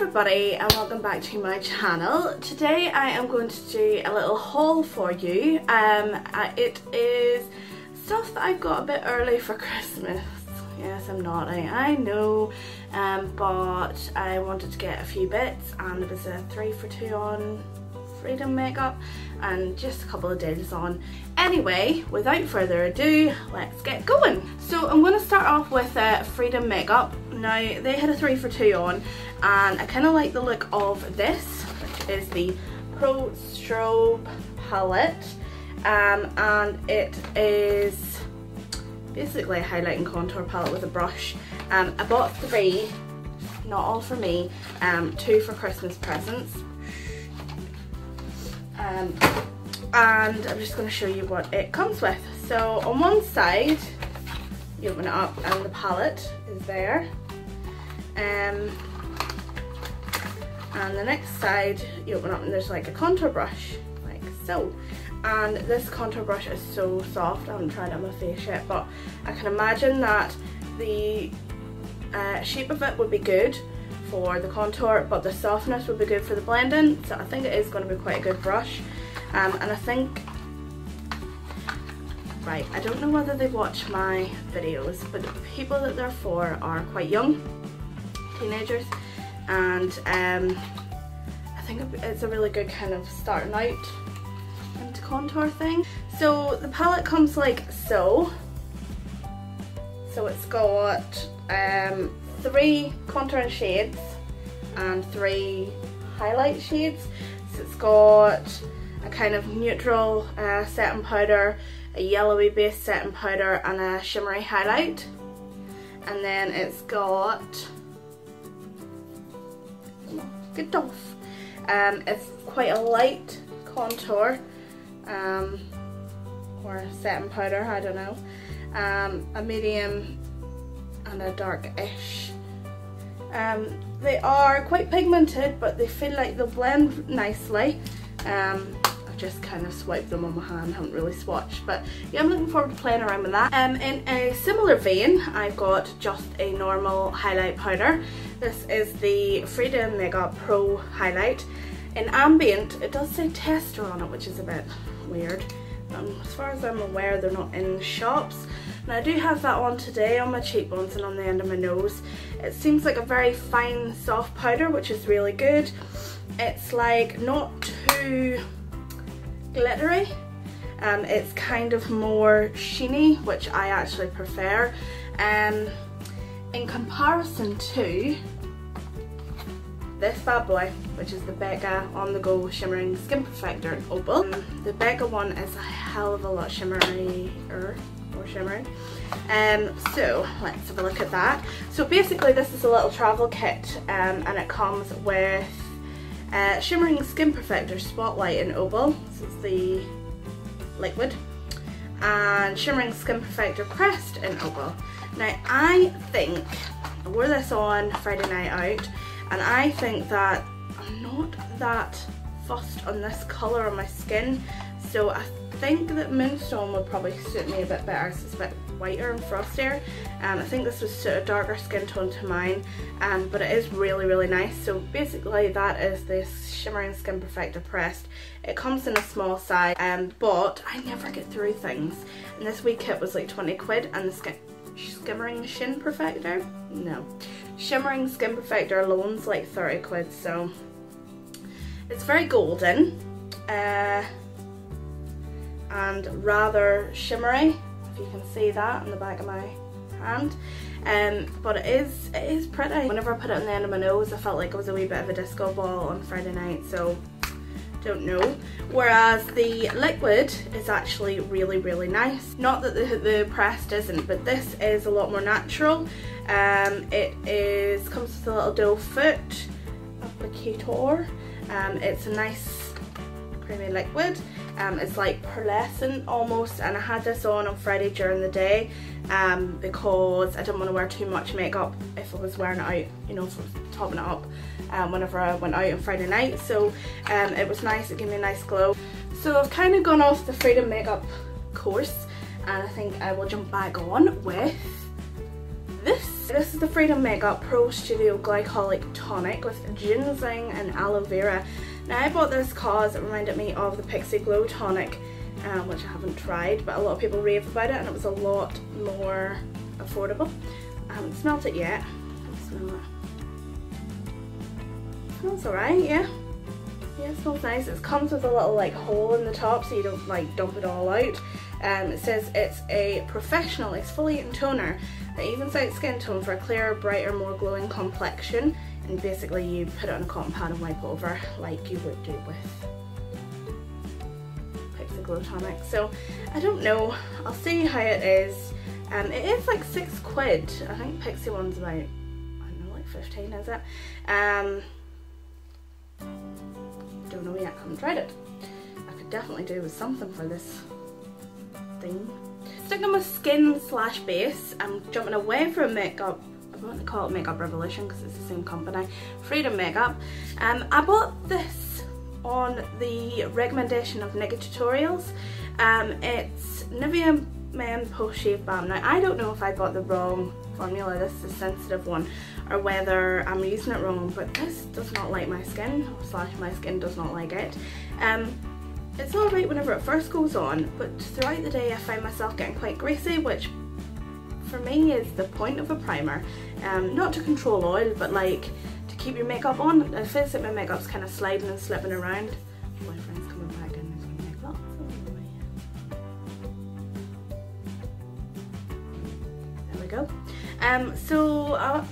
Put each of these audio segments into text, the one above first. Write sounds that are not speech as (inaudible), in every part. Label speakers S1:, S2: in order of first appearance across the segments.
S1: everybody and welcome back to my channel. Today I am going to do a little haul for you. Um, uh, it is stuff that I got a bit early for Christmas. Yes, I'm naughty, I know, um, but I wanted to get a few bits and it was a three for two on Freedom makeup and just a couple of days on. Anyway, without further ado, let's get going. So I'm going to start off with uh, Freedom makeup. Now they had a three for two on and I kind of like the look of this, which is the Pro Strobe palette um, and it is basically a highlight and contour palette with a brush. Um, I bought three, not all for me, um, two for Christmas presents um, and I'm just going to show you what it comes with. So on one side, you open it up and the palette is there. Um, and the next side, you open up and there's like a contour brush, like so. And this contour brush is so soft, I haven't tried it on my face yet, but I can imagine that the uh, shape of it would be good for the contour but the softness would be good for the blending. So I think it is going to be quite a good brush. Um, and I think right I don't know whether they watch my videos but the people that they're for are quite young teenagers and um, I think it's a really good kind of starting out into contour thing so the palette comes like so so it's got um, three contouring shades and three highlight shades. So it's got a kind of neutral uh, setting powder, a yellowy base setting powder and a shimmery highlight. And then it's got, good off, um, it's quite a light contour um, or setting powder, I don't know, um, a medium and a dark-ish. Um, they are quite pigmented but they feel like they'll blend nicely. Um, I've just kind of swiped them on my hand, haven't really swatched but yeah I'm looking forward to playing around with that. Um, in a similar vein I've got just a normal highlight powder. This is the Freedom Makeup Pro Highlight. In Ambient it does say tester on it which is a bit weird. Um, as far as I'm aware they're not in shops and I do have that on today on my cheekbones and on the end of my nose. It seems like a very fine soft powder which is really good. It's like not too glittery. Um, it's kind of more sheeny which I actually prefer. Um, in comparison to this bad boy, which is the Becca On The Go Shimmering Skin Perfector in Opal. Um, the Becca one is a hell of a lot shimmerier more shimmering. Um, so let's have a look at that. So basically this is a little travel kit um, and it comes with uh, Shimmering Skin Perfector Spotlight in Opal. This is the liquid. And Shimmering Skin Perfector Pressed in Opal. Now I think, I wore this on Friday night out and I think that I'm not that fussed on this colour on my skin so I think that Moonstone would probably suit me a bit better. It's a bit whiter and frostier. Um, I think this would suit a darker skin tone to mine, um, but it is really, really nice. So basically that is this Shimmering Skin Perfector Pressed. It comes in a small size, um, but I never get through things. And this wee kit was like 20 quid, and the skin Skimmering Shin Perfector? No. Shimmering Skin Perfector alone's like 30 quid, so it's very golden. Uh, and rather shimmery if you can see that on the back of my hand um, but it is it is pretty whenever I put it on the end of my nose I felt like it was a wee bit of a disco ball on Friday night so don't know. Whereas the liquid is actually really really nice. Not that the, the pressed isn't but this is a lot more natural. Um, it is comes with a little doe foot applicator. Um, it's a nice creamy liquid. Um, it's like pearlescent almost and I had this on on Friday during the day um, because I didn't want to wear too much makeup if I was wearing it out, you know, topping it up um, whenever I went out on Friday night. So um, it was nice, it gave me a nice glow. So I've kind of gone off the Freedom Makeup course and I think I will jump back on with this. This is the Freedom Makeup Pro Studio Glycolic Tonic with ginseng and aloe vera. Now I bought this cause it reminded me of the Pixi Glow Tonic, um, which I haven't tried, but a lot of people rave about it and it was a lot more affordable. I haven't smelt it yet. Smells alright, yeah. Yeah, it smells nice. It comes with a little like hole in the top so you don't like dump it all out. Um, it says it's a professional exfoliating toner that evens out skin tone for a clearer, brighter, more glowing complexion. And basically you put it on a cotton pad and wipe over like you would do with Pixi Glow Tonic. So I don't know. I'll see how it is. Um, it is like six quid. I think Pixi one's about, I don't know, like 15 is it? Um, don't know yet, haven't tried it. I could definitely do with something for this thing. Sticking with skin slash base, I'm jumping away from makeup I want to call it Makeup Revolution because it's the same company, Freedom Makeup. Um, I bought this on the recommendation of NikkieTutorials. Um, it's Nivea Men Post Shave Balm. Now I don't know if I got the wrong formula, this is a sensitive one, or whether I'm using it wrong, but this does not like my skin, slash my skin does not like it. Um, it's alright whenever it first goes on, but throughout the day I find myself getting quite greasy, which for me is the point of a primer. Um, not to control oil, but like to keep your makeup on. I feels like my makeup's kind of sliding and slipping around. My friend's coming back There we go. Um, so uh,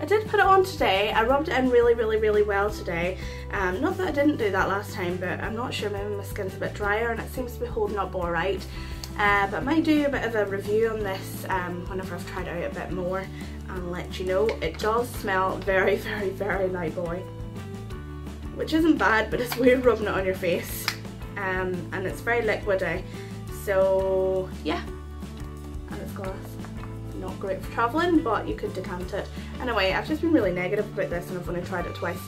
S1: I did put it on today. I rubbed it in really, really, really well today. Um, not that I didn't do that last time, but I'm not sure. Maybe my skin's a bit drier and it seems to be holding up all right. Uh, but I might do a bit of a review on this um, whenever I've tried it out a bit more and let you know. It does smell very, (laughs) very, very light boy. Which isn't bad, but it's weird rubbing it on your face. Um, and it's very liquidy. So, yeah. And it's glass. Not great for travelling, but you could decant it. Anyway, I've just been really negative about this and I've only tried it twice.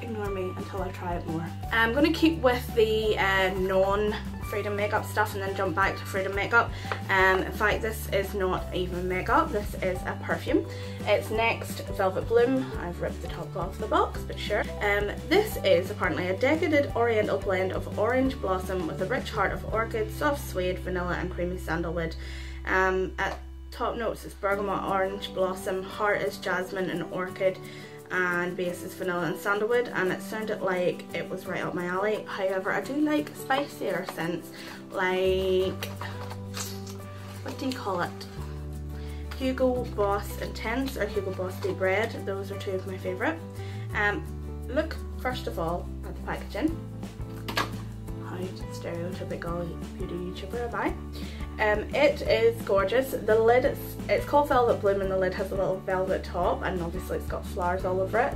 S1: Ignore me until I try it more. I'm going to keep with the uh, non Freedom Makeup stuff and then jump back to Freedom Makeup. Um, in fact, this is not even makeup, this is a perfume. It's Next Velvet Bloom. I've ripped the top off the box, but sure. Um, this is apparently a decadent oriental blend of orange blossom with a rich heart of orchid, soft suede, vanilla and creamy sandalwood. Um, at top notes is bergamot, orange blossom, heart is jasmine and orchid and base is vanilla and sandalwood and it sounded like it was right up my alley. However, I do like spicier scents like, what do you call it? Hugo Boss Intense or Hugo Boss Deep Red. Those are two of my favourite. Um, look first of all at the packaging. How stereotypical beauty YouTuber am I? Um, it is gorgeous. The lid, is, it's called Velvet Bloom and the lid has a little velvet top and obviously it's got flowers all over it.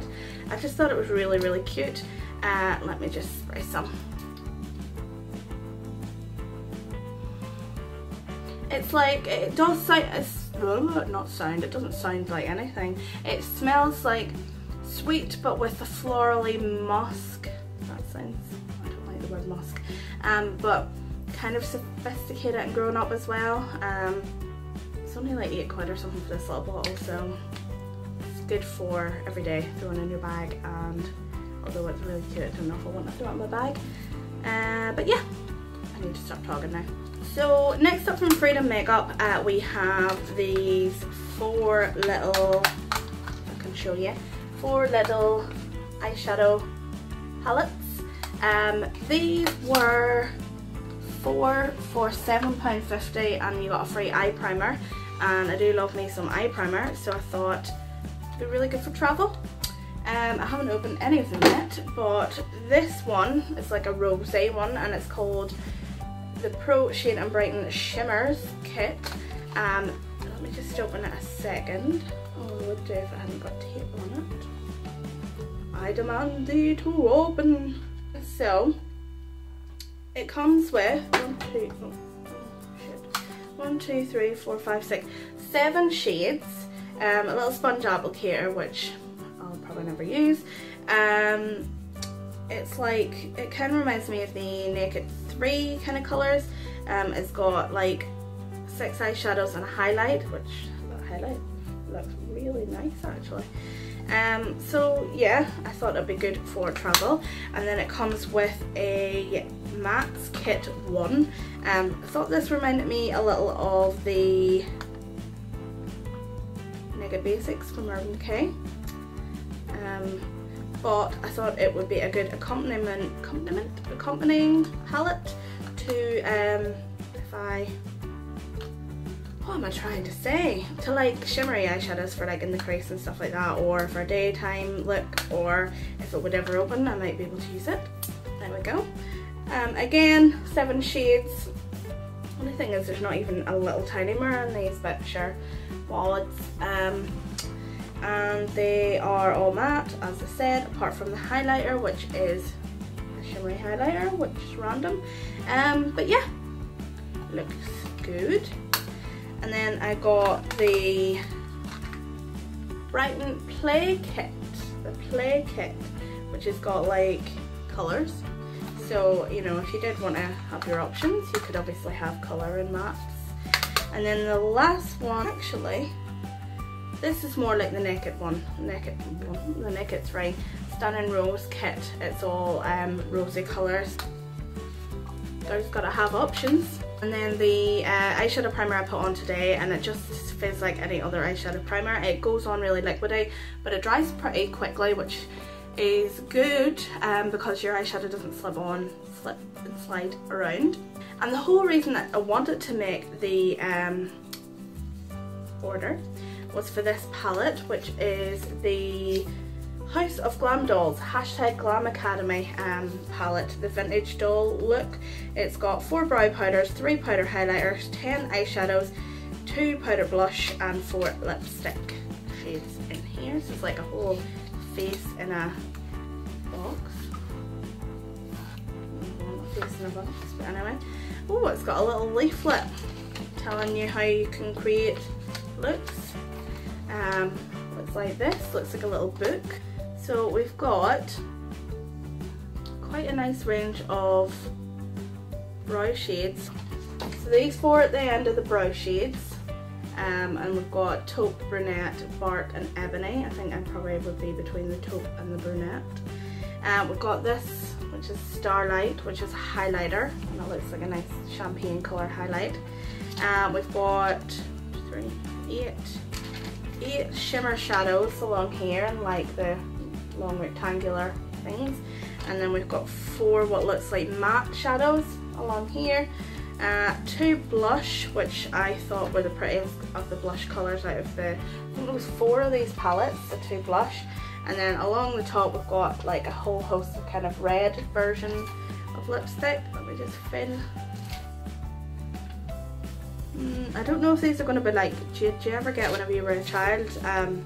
S1: I just thought it was really, really cute. Uh, let me just spray some. It's like, it does sound, it's, not sound, it doesn't sound like anything. It smells like sweet but with a florally musk. That sounds, I don't like the word musk. Um, but kind of sophisticated and grown up as well. Um, it's only like 8 quid or something for this little bottle so it's good for every day throwing in your bag and although it's really cute I don't know if I want to throw it in my bag. Uh, but yeah, I need to stop talking now. So next up from Freedom Makeup uh, we have these four little, I can show you, four little eyeshadow palettes. Um, these were four for £7.50 and you got a free eye primer and I do love me some eye primer so I thought it'd be really good for travel. Um, I haven't opened any of them yet but this one is like a rosé one and it's called the Pro Shade and Brighten Shimmers Kit. Um, let me just open it a second. Oh, I would do if I hadn't got tape on it. I demand thee to open. So, it comes with one, two, oh, one, two, three, four, five, six, seven shades. Um, a little sponge applicator, which I'll probably never use. Um, it's like, it kind of reminds me of the Naked 3 kind of colours. Um, it's got like six eyeshadows and a highlight, which that highlight. Looks really nice actually. Um, so yeah, I thought it'd be good for travel. And then it comes with a Max Kit 1. Um, I thought this reminded me a little of the Mega Basics from Urban Decay. Um, but I thought it would be a good accompaniment, accompaniment, accompanying palette to um, if I what am I trying to say? To like shimmery eyeshadows for like in the crease and stuff like that or for a daytime look or if it would ever open I might be able to use it. There we go. Um, again, seven shades. Only thing is there's not even a little tiny mirror in these but sure wallets. Um, and they are all matte as I said apart from the highlighter which is a shimmery highlighter which is random um, but yeah looks good and then I got the Brighten Play Kit the Play Kit which has got like colours so you know if you did want to have your options you could obviously have colour and mattes and then the last one actually this is more like the Naked one, Naked one, the Naked 3. Stunning Rose kit. It's all um, rosy colours. There's got to have options. And then the uh, eyeshadow primer I put on today and it just feels like any other eyeshadow primer. It goes on really liquidy but it dries pretty quickly which is good um, because your eyeshadow doesn't slip on, slip and slide around. And the whole reason that I wanted to make the um, order was for this palette, which is the House of Glam Dolls, hashtag Glam Academy um, palette, the vintage doll look. It's got four brow powders, three powder highlighters, 10 eyeshadows, two powder blush and four lipstick shades in here. So it's like a whole face in a box. face in a box, but anyway. Oh, it's got a little leaflet telling you how you can create looks um, like this, looks like a little book. So we've got quite a nice range of brow shades. So these four at the end are the brow shades. Um, and we've got taupe, brunette, bark and ebony. I think I probably would be between the taupe and the brunette. Um, we've got this, which is Starlight, which is a highlighter. And it looks like a nice champagne colour highlight. Um, we've got three, eight, eight shimmer shadows along here and like the long rectangular things. And then we've got four what looks like matte shadows along here. Uh, two blush which I thought were the prettiest of the blush colours out of the I think it was four of these palettes the two blush. And then along the top we've got like a whole host of kind of red version of lipstick. Let me just fill Mm, I don't know if these are going to be like, do you, do you, ever get whenever you were a child, um,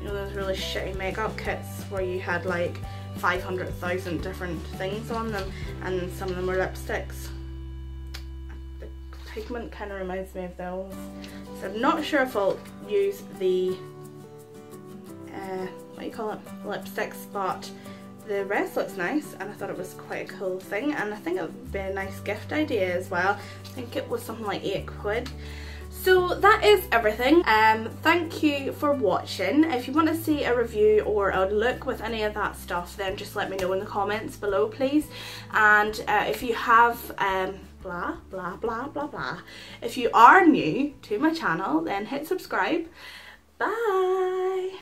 S1: you know those really shitty makeup kits where you had like 500,000 different things on them and some of them were lipsticks. The pigment kind of reminds me of those. So I'm not sure if I'll use the, uh, what do you call it, lipsticks, but the rest looks nice and I thought it was quite a cool thing and I think it would be a nice gift idea as well. I think it was something like 8 quid. So that is everything. Um, thank you for watching. If you want to see a review or a look with any of that stuff then just let me know in the comments below please. And uh, if you have um, blah blah blah blah blah. If you are new to my channel then hit subscribe. Bye!